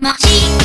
マジ